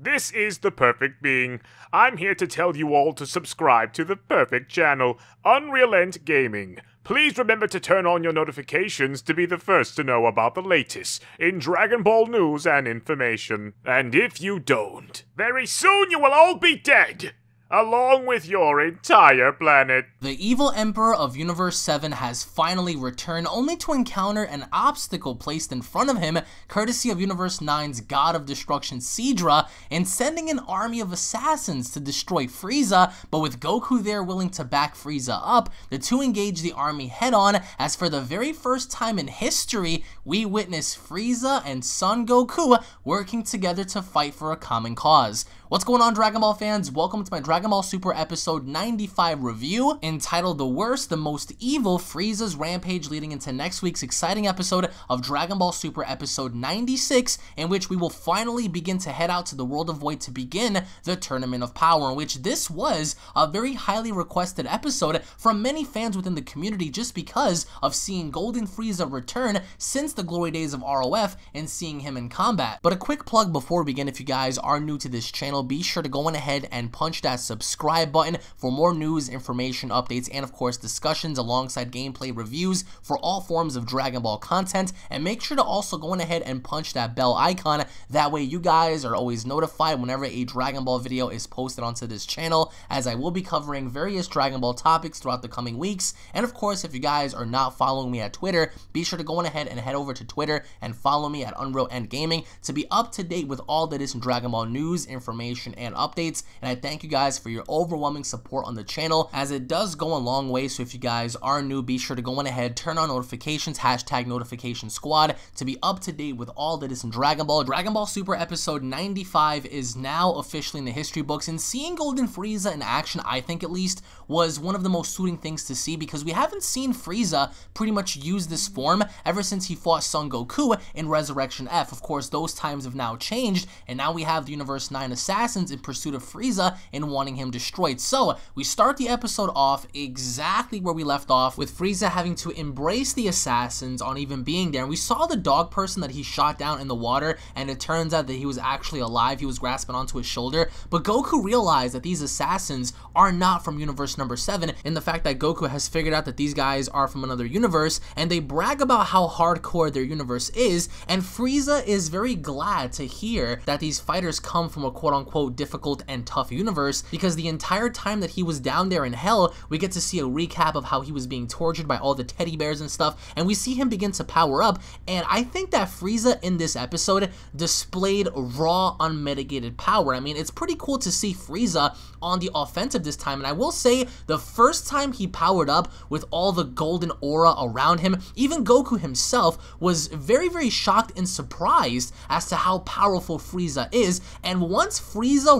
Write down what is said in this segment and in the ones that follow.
This is The Perfect Being. I'm here to tell you all to subscribe to the perfect channel, UnrealEntGaming. Please remember to turn on your notifications to be the first to know about the latest in Dragon Ball news and information. And if you don't, very soon you will all be dead! Along with your entire planet. The evil Emperor of Universe 7 has finally returned, only to encounter an obstacle placed in front of him, courtesy of Universe 9's God of Destruction Sidra, and sending an army of assassins to destroy Frieza, but with Goku there willing to back Frieza up, the two engage the army head-on, as for the very first time in history, we witness Frieza and Son Goku working together to fight for a common cause. What's going on Dragon Ball fans? Welcome to my Dragon Ball Super episode 95 review entitled The Worst, the Most Evil Frieza's Rampage leading into next week's exciting episode of Dragon Ball Super episode 96 in which we will finally begin to head out to the World of Void to begin the Tournament of Power in which this was a very highly requested episode from many fans within the community just because of seeing Golden Frieza return since the glory days of ROF and seeing him in combat. But a quick plug before we begin if you guys are new to this channel channel, be sure to go on ahead and punch that subscribe button for more news, information, updates, and of course discussions alongside gameplay reviews for all forms of Dragon Ball content. And make sure to also go on ahead and punch that bell icon. That way you guys are always notified whenever a Dragon Ball video is posted onto this channel, as I will be covering various Dragon Ball topics throughout the coming weeks. And of course, if you guys are not following me at Twitter, be sure to go on ahead and head over to Twitter and follow me at UnrealEntGaming to be up to date with all that is in Dragon Ball news, information, information and updates. And I thank you guys for your overwhelming support on the channel as it does go a long way. So if you guys are new, be sure to go on ahead, turn on notifications, hashtag notification squad to be up to date with all that is in Dragon Ball. Dragon Ball Super episode 95 is now officially in the history books and seeing Golden Frieza in action, I think at least, was one of the most suiting things to see because we haven't seen Frieza pretty much use this form ever since he fought Son Goku in Resurrection F. Of course, those times have now changed and now we have the Universe 9 Assassin assassins in pursuit of Frieza and wanting him destroyed. So we start the episode off exactly where we left off with Frieza having to embrace the assassins on even being there. And we saw the dog person that he shot down in the water and it turns out that he was actually alive. He was grasping onto his shoulder. But Goku realized that these assassins are not from universe number 7 in the fact that Goku has figured out that these guys are from another universe and they brag about how hardcore their universe is and Frieza is very glad to hear that these fighters come from a quote-unquote quote difficult and tough universe because the entire time that he was down there in hell, we get to see a recap of how he was being tortured by all the teddy bears and stuff, and we see him begin to power up, and I think that Frieza in this episode displayed raw, unmitigated power. I mean, it's pretty cool to see Frieza on the offensive this time, and I will say, the first time he powered up with all the golden aura around him, even Goku himself was very, very shocked and surprised as to how powerful Frieza is, and once Frieza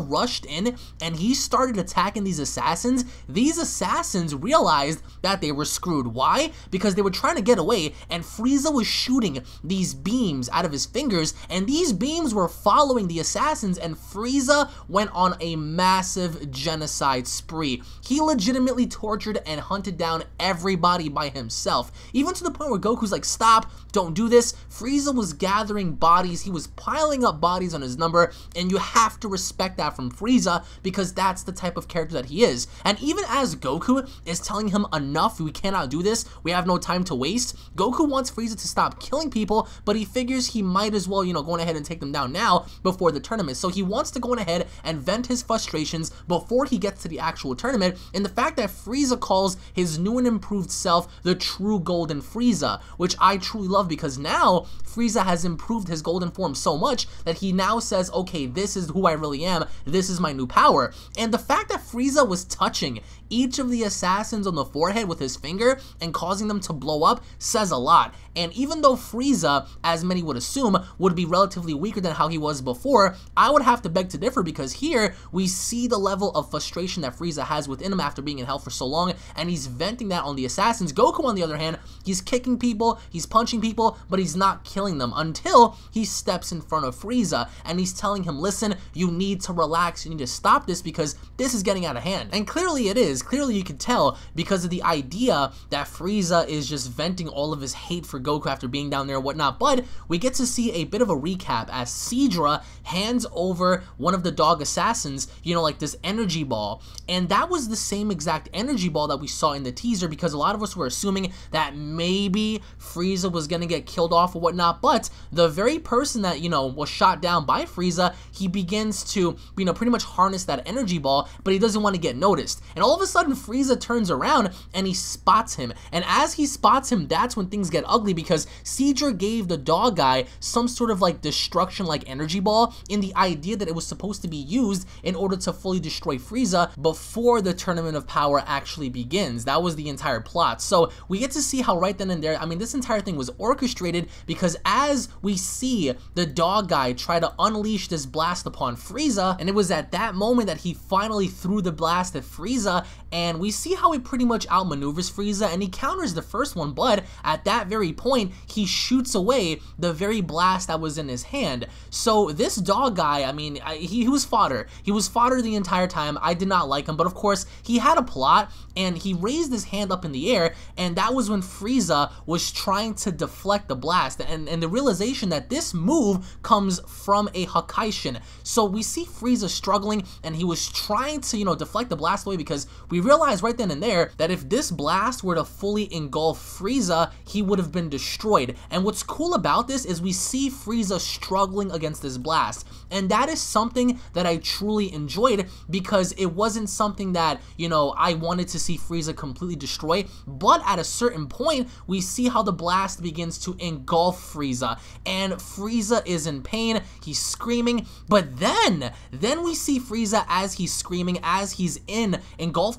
rushed in and he started attacking these assassins, these assassins realized that they were screwed. Why? Because they were trying to get away and Frieza was shooting these beams out of his fingers and these beams were following the assassins and Frieza went on a massive genocide spree. He legitimately tortured and hunted down everybody by himself, even to the point where Goku's like, stop, don't do this. Frieza was gathering bodies, he was piling up bodies on his number, and you have to respect that from Frieza because that's the type of character that he is. And even as Goku is telling him enough, we cannot do this, we have no time to waste, Goku wants Frieza to stop killing people, but he figures he might as well, you know, go ahead and take them down now before the tournament. So he wants to go ahead and vent his frustrations before he gets to the actual tournament. And the fact that Frieza calls his new and improved self the true Golden Frieza, which I truly love because now Frieza has improved his golden form so much that he now says, okay, this is who I really am. This is my new power. And the fact that Frieza was touching each of the assassins on the forehead with his finger and causing them to blow up says a lot. And even though Frieza, as many would assume, would be relatively weaker than how he was before, I would have to beg to differ because here we see the level of frustration that Frieza has within him after being in hell for so long, and he's venting that on the assassins. Goku, on the other hand, he's kicking people, he's punching people, but he's not killing them until he steps in front of Frieza and he's telling him, listen, you need to relax, you need to stop this because this is getting out of hand. And clearly it is clearly you can tell because of the idea that Frieza is just venting all of his hate for Goku after being down there and whatnot. But we get to see a bit of a recap as Sidra hands over one of the dog assassins, you know, like this energy ball. And that was the same exact energy ball that we saw in the teaser because a lot of us were assuming that maybe Frieza was going to get killed off or whatnot. But the very person that, you know, was shot down by Frieza, he begins to, you know, pretty much harness that energy ball, but he doesn't want to get noticed. And all of a sudden, Frieza turns around and he spots him. And as he spots him, that's when things get ugly because Sidra gave the dog guy some sort of like destruction like energy ball in the idea that it was supposed to be used in order to fully destroy Frieza before the Tournament of Power actually begins. That was the entire plot. So we get to see how right then and there, I mean, this entire thing was orchestrated because as we see the dog guy try to unleash this blast upon Frieza, and it was at that moment that he finally threw the blast at Frieza, and we see how he pretty much outmaneuvers Frieza, and he counters the first one, but at that very point, he shoots away the very blast that was in his hand. So this dog guy, I mean, I, he, he was fodder. He was fodder the entire time. I did not like him, but of course, he had a plot, and he raised his hand up in the air, and that was when Frieza was trying to deflect the blast, and, and the realization that this move comes from a Hakaishin. So we see Frieza struggling, and he was trying to, you know, deflect the blast away because we realized right then and there that if this blast were to fully engulf Frieza, he would have been destroyed. And what's cool about this is we see Frieza struggling against this blast. And that is something that I truly enjoyed because it wasn't something that, you know, I wanted to see Frieza completely destroy. But at a certain point, we see how the blast begins to engulf Frieza. And Frieza is in pain. He's screaming. But then, then we see Frieza as he's screaming, as he's in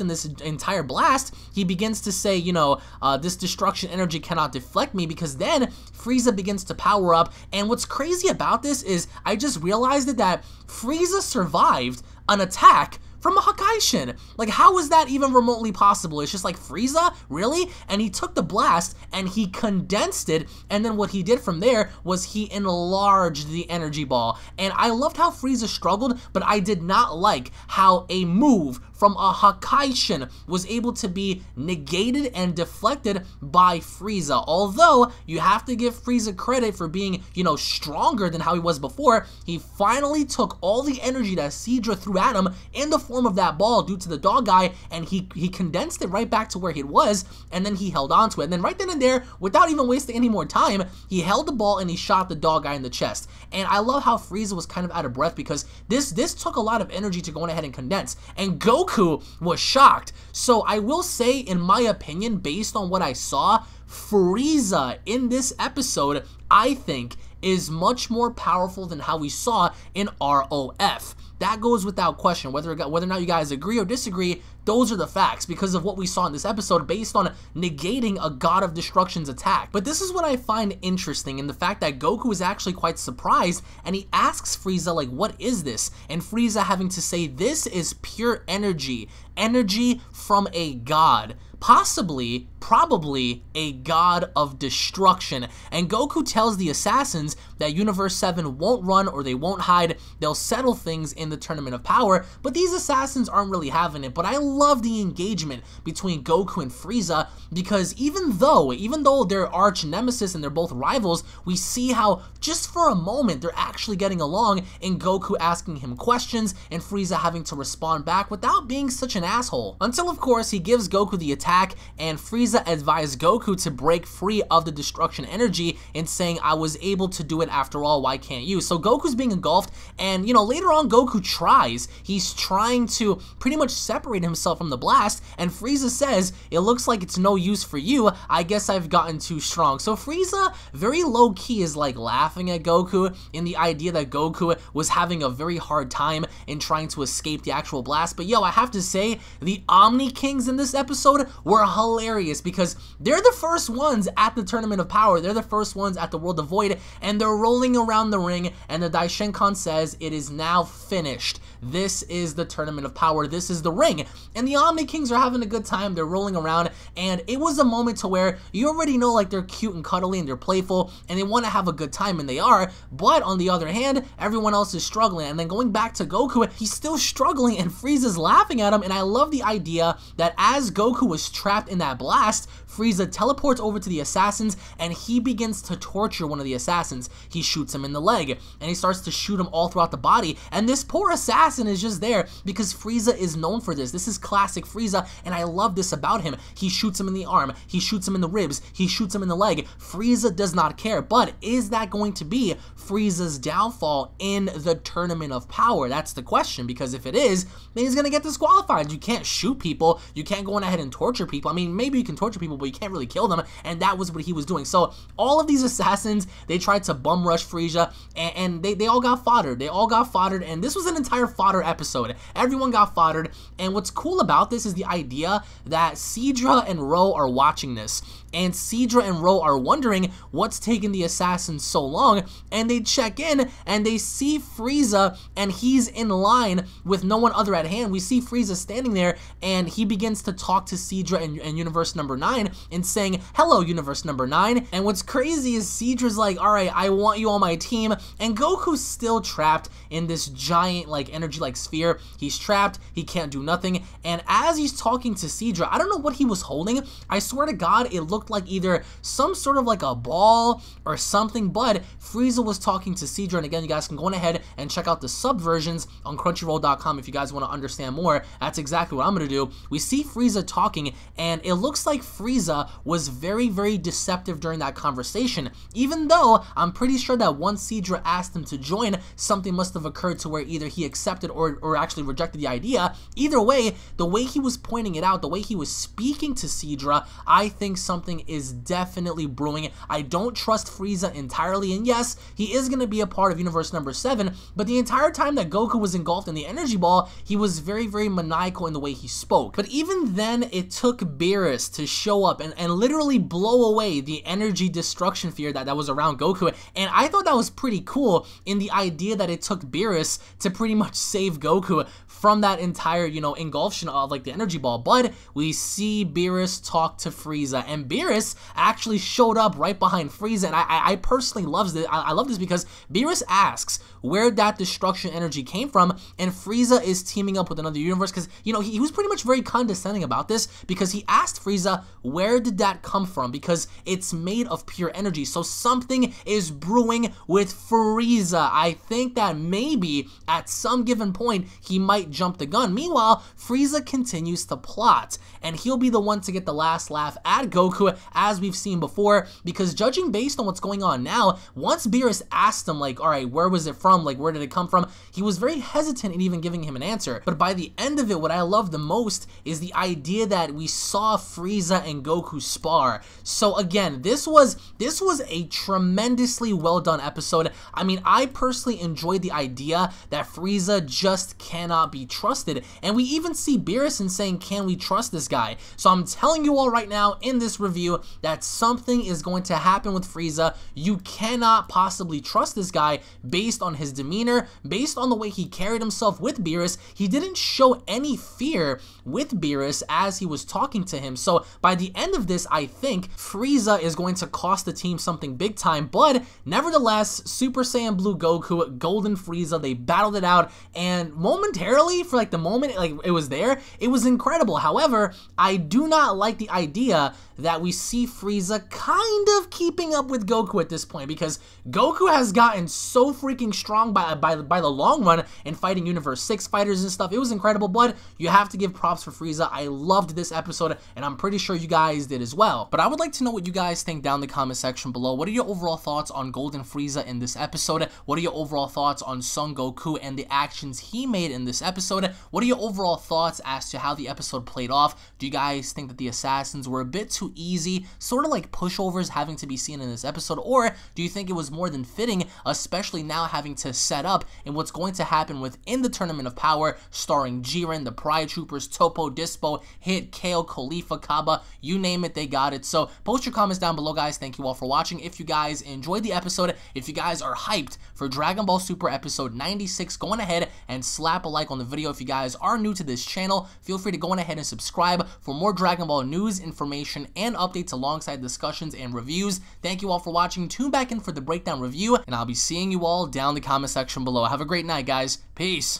in this entire blast, he begins to say, you know, uh, this destruction energy cannot deflect me because then Frieza begins to power up. And what's crazy about this is I just realized that Frieza survived an attack from a Hakaishin. Like, how is that even remotely possible? It's just like, Frieza? Really? And he took the blast and he condensed it, and then what he did from there was he enlarged the energy ball. And I loved how Frieza struggled, but I did not like how a move from a Hakaishin was able to be negated and deflected by Frieza. Although, you have to give Frieza credit for being, you know, stronger than how he was before, he finally took all the energy that Sidra threw at him in the form of that ball due to the dog guy, and he, he condensed it right back to where it was, and then he held on to it. And then right then and there, without even wasting any more time, he held the ball and he shot the dog guy in the chest. And I love how Frieza was kind of out of breath because this, this took a lot of energy to go ahead and condense. And Goku Goku was shocked. So I will say, in my opinion, based on what I saw, Frieza in this episode, I think, is much more powerful than how we saw in ROF. That goes without question. Whether whether or not you guys agree or disagree, those are the facts because of what we saw in this episode based on negating a God of Destruction's attack. But this is what I find interesting in the fact that Goku is actually quite surprised and he asks Frieza like, what is this? And Frieza having to say, this is pure energy. Energy from a God possibly, probably a god of destruction. And Goku tells the assassins that Universe 7 won't run or they won't hide, they'll settle things in the Tournament of Power, but these assassins aren't really having it. But I love the engagement between Goku and Frieza because even though, even though they're arch nemesis and they're both rivals, we see how just for a moment they're actually getting along and Goku asking him questions and Frieza having to respond back without being such an asshole. Until of course he gives Goku the attack and Frieza advised Goku to break free of the destruction energy and saying I was able to do it after all, why can't you? So Goku's being engulfed and you know later on Goku tries, he's trying to pretty much separate himself from the blast and Frieza says it looks like it's no use for you, I guess I've gotten too strong. So Frieza very low key is like laughing at Goku in the idea that Goku was having a very hard time in trying to escape the actual blast but yo I have to say the Omni Kings in this episode were hilarious because they're the first ones at the Tournament of Power. They're the first ones at the World of Void, and they're rolling around the ring, and the Daishinkan says it is now finished. This is the Tournament of Power. This is the ring. And the Omni Kings are having a good time. They're rolling around, and it was a moment to where you already know like they're cute and cuddly and they're playful and they want to have a good time and they are, but on the other hand, everyone else is struggling. And then going back to Goku, he's still struggling and Frieza's laughing at him and I love the idea that as Goku was trapped in that blast, Frieza teleports over to the assassins and he begins to torture one of the assassins. He shoots him in the leg and he starts to shoot him all throughout the body. And this poor assassin is just there because Frieza is known for this. This is classic Frieza and I love this about him. He shoots him in the arm, he shoots him in the ribs, he shoots him in the leg. Frieza does not care. But is that going to be Frieza's downfall in the Tournament of Power? That's the question because if it is, then he's going to get disqualified. You can't shoot people. You can't go on ahead and torture people. I mean, maybe you can torture people, but you can't really kill them, and that was what he was doing. So all of these assassins, they tried to bum rush Frieza, and, and they, they all got foddered. They all got foddered, and this was an entire fodder episode. Everyone got foddered, and what's cool about this is the idea that Sidra and Roh are watching this and Sidra and Roh are wondering what's taking the assassins so long, and they check in and they see Frieza and he's in line with no one other at hand. We see Frieza standing there and he begins to talk to Sidra and, and Universe Number 9 and saying, hello Universe Number 9, and what's crazy is Sidra's like, alright, I want you on my team, and Goku's still trapped in this giant like energy like sphere. He's trapped, he can't do nothing, and as he's talking to Sidra, I don't know what he was holding, I swear to god it looked like either some sort of like a ball or something, but Frieza was talking to Sidra, and again, you guys can go on ahead and check out the sub versions on Crunchyroll.com if you guys want to understand more. That's exactly what I'm going to do. We see Frieza talking, and it looks like Frieza was very, very deceptive during that conversation, even though I'm pretty sure that once Sidra asked him to join, something must have occurred to where either he accepted or, or actually rejected the idea. Either way, the way he was pointing it out, the way he was speaking to Sidra, I think something something is definitely brewing. I don't trust Frieza entirely, and yes, he is going to be a part of Universe number 7, but the entire time that Goku was engulfed in the Energy Ball, he was very, very maniacal in the way he spoke. But even then, it took Beerus to show up and, and literally blow away the energy destruction fear that, that was around Goku, and I thought that was pretty cool in the idea that it took Beerus to pretty much save Goku from that entire, you know, engulfation of like the energy ball. But we see Beerus talk to Frieza, and Beerus actually showed up right behind Frieza, and I, I, I personally loves this. I, I love this because Beerus asks where that destruction energy came from, and Frieza is teaming up with another universe because you know he, he was pretty much very condescending about this because he asked Frieza where did that come from because it's made of pure energy. So something is brewing with Frieza. I think that maybe at some given point he might jump the gun. Meanwhile, Frieza continues to plot, and he'll be the one to get the last laugh at Goku, as we've seen before, because judging based on what's going on now, once Beerus asked him, like, alright, where was it from? Like, where did it come from? He was very hesitant in even giving him an answer. But by the end of it, what I love the most is the idea that we saw Frieza and Goku spar. So again, this was this was a tremendously well done episode. I mean, I personally enjoyed the idea that Frieza just cannot be trusted. And we even see Beerus saying, can we trust this guy? So I'm telling you all right now in this review that something is going to happen with Frieza. You cannot possibly trust this guy based on his demeanor, based on the way he carried himself with Beerus. He didn't show any fear with Beerus as he was talking to him. So by the end of this, I think Frieza is going to cost the team something big time. But nevertheless, Super Saiyan Blue Goku, Golden Frieza, they battled it out. And momentarily, for like the moment like it was there, it was incredible. However, I do not like the idea that we see Frieza kind of keeping up with Goku at this point because Goku has gotten so freaking strong by, by, by the long run in fighting Universe 6 fighters and stuff. It was incredible, but you have to give props for Frieza. I loved this episode, and I'm pretty sure you guys did as well. But I would like to know what you guys think down in the comment section below. What are your overall thoughts on Golden Frieza in this episode? What are your overall thoughts on Son Goku and the he made in this episode? What are your overall thoughts as to how the episode played off? Do you guys think that the assassins were a bit too easy sort of like pushovers having to be seen in this episode, or do you think it was more than fitting, especially now having to set up in what's going to happen within the Tournament of Power, starring Jiren, the Pride Troopers, Topo, Dispo, Hit, Kale, Caulifla, Cabba, you name it, they got it. So post your comments down below, guys. Thank you all for watching. If you guys enjoyed the episode, if you guys are hyped for Dragon Ball Super episode 96, go on and slap a like on the video. If you guys are new to this channel, feel free to go on ahead and subscribe for more Dragon Ball news, information, and updates alongside discussions and reviews. Thank you all for watching. Tune back in for the breakdown review, and I'll be seeing you all down the comment section below. Have a great night, guys. Peace.